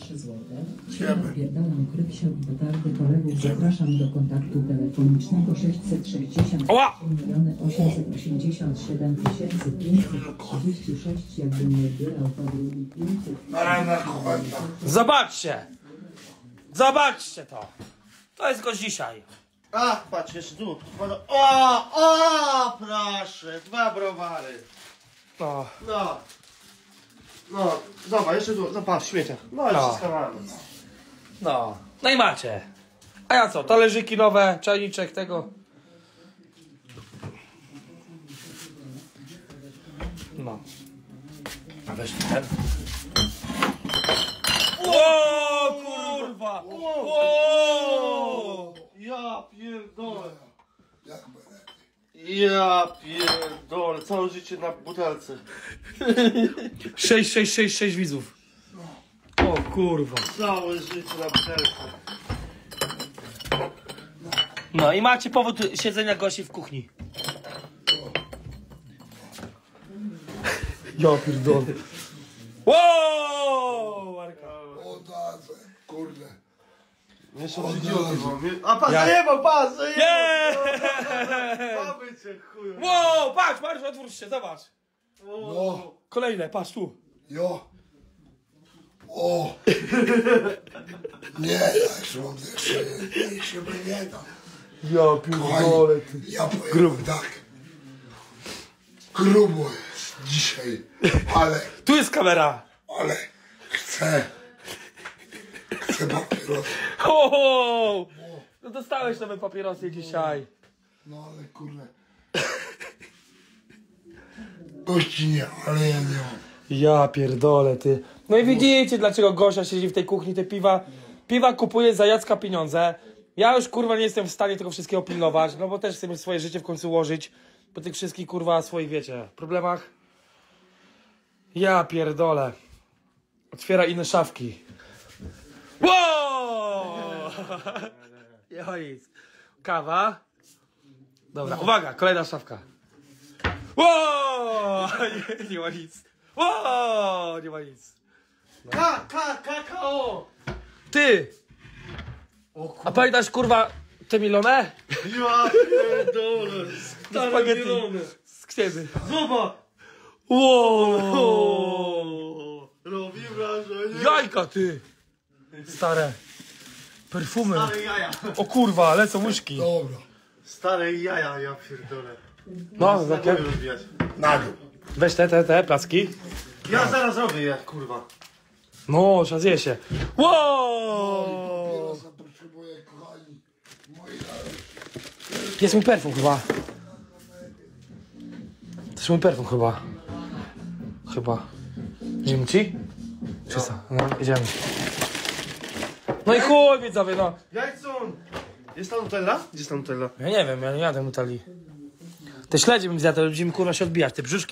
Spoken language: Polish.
3 złote. Siema, pierdolam krypsio i petardy kolegów. Zapraszam do kontaktu telefonicznego 660 Ała! miliony 887 tysięcy 536 jakbym nie odbierał po drugi 500 Rana chłodna. Zobaczcie! Zobaczcie to! To jest go dzisiaj. Ach, patrz, jeszcze tu. O, o, proszę, dwa browary. No. No. No, zobacz, jeszcze tu, zobacz, w śmieciach. No i No. mamy. No. No i macie. A ja co? Talerzyki nowe, czajniczek tego. No. A weź ten. O kurwa! O! Ja pierdolę. Jak będę? Ja pierdolę, całe życie na butelce. 6, 6, 6, 6 widzów. O kurwa. Całe życie na butelce. No i macie powód siedzenia gości w kuchni. Ja pierdolę. Wow! Jeszcze O, przydziło Jezu. piwo. Mnie- A pan Ja- zajebał, pan zajebał! Nie! Mamy cię, chuju. Wow! Patrz, patrz, otwórz się, zobacz. No, Kolejne, patrz tu. jo. O. Nie, ja jeszcze mam jeszcze, jeszcze by nie dam. Ja Kochani, ja powiem tak. Grubo jest dzisiaj, ale, Tu jest kamera. ale chcę, chcę papieros. Ho! No dostałeś nowe papierosy dzisiaj. No ale kurde. Gości nie, ale ja nie mam. Ja pierdolę, ty. No i widzicie, dlaczego Gosia siedzi w tej kuchni, te piwa. Piwa kupuje za Jacka pieniądze. Ja już kurwa nie jestem w stanie tego wszystkiego pilnować, no bo też chcę swoje życie w końcu ułożyć po tych wszystkich kurwa swoich, wiecie, problemach. Ja pierdolę. Otwiera inne szafki. Wow! Ja nic. Kawa. Dobra, uwaga, kolejna szafka. Wow! Nie, nie ma nic. Wow! Nie ma nic. Ka, ka, kakao! Ty! A pamiętasz kurwa te milone? Ja pierdolę. Stare spaghetti. mielone. Z kiedy? Zobacz! Wow! O, Robi wrażenie. Jajka ty! Stare. Perfumy. Stare jaja. O kurwa, lecą łyżki. Dobra, Stare jaja, ja pierdolę. No, głowie rozbijać. na dół. Weź te, te, te placki. Ja zaraz robię je, kurwa. No, czas je się. Wow! Jest mój perfum chyba. To jest mój perfum chyba. Chyba. Idziemy ci? Czy co? No, idziemy. No i chuj widzowie, no. Jajcon! Jest ta Nutella? Gdzie jest ta Nutella? Ja nie wiem, ja nie jadę Italii. Te śledzie bym zjadł, będziemy kurwa się odbijać, te brzuszki.